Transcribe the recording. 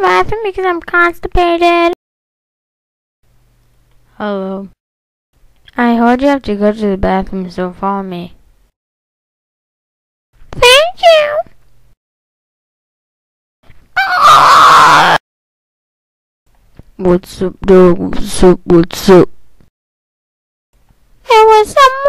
the because I'm constipated. Hello. I heard you have to go to the bathroom, so follow me. Thank you. What's up, dog? What's up? What's up? There was someone.